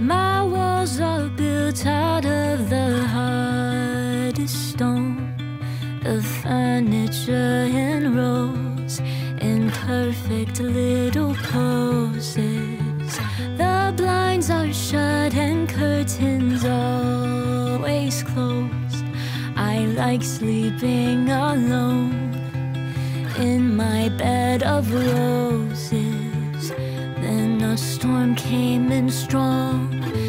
My walls are built out of the hardest stone, The furniture in rows, in perfect little poses. The blinds are shut and curtains always closed. I like sleeping alone in my bed of roses storm came in strong.